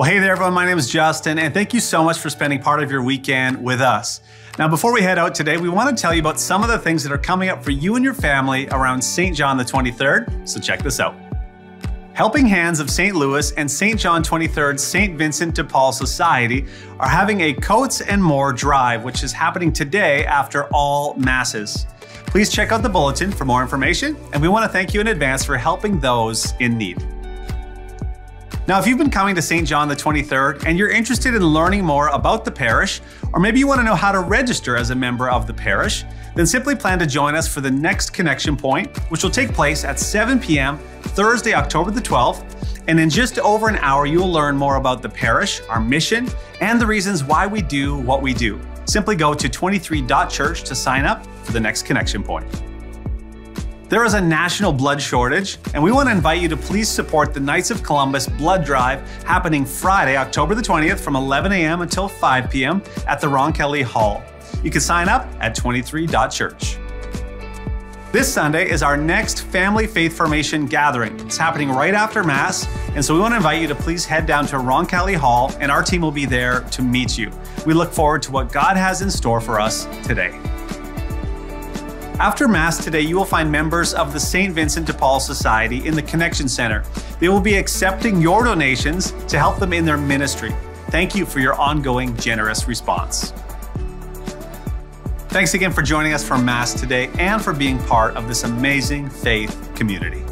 Well, hey there, everyone. My name is Justin, and thank you so much for spending part of your weekend with us. Now, before we head out today, we want to tell you about some of the things that are coming up for you and your family around St. John the 23rd. So, check this out. Helping Hands of St. Louis and St. John 23rd St. Vincent de Paul Society are having a Coats and More drive, which is happening today after all Masses. Please check out the bulletin for more information, and we want to thank you in advance for helping those in need. Now, if you've been coming to St. John the 23rd and you're interested in learning more about the parish, or maybe you want to know how to register as a member of the parish, then simply plan to join us for the next connection point, which will take place at 7 p.m. Thursday, October the 12th. And in just over an hour, you will learn more about the parish, our mission, and the reasons why we do what we do. Simply go to 23.church to sign up for the next connection point. There is a national blood shortage, and we want to invite you to please support the Knights of Columbus Blood Drive happening Friday, October the 20th from 11 a.m. until 5 p.m. at the Ron Kelly Hall. You can sign up at 23.church. This Sunday is our next family faith formation gathering. It's happening right after Mass, and so we want to invite you to please head down to Ron Kelly Hall, and our team will be there to meet you. We look forward to what God has in store for us today. After Mass today, you will find members of the St. Vincent de Paul Society in the Connection Center. They will be accepting your donations to help them in their ministry. Thank you for your ongoing generous response. Thanks again for joining us for Mass today and for being part of this amazing faith community.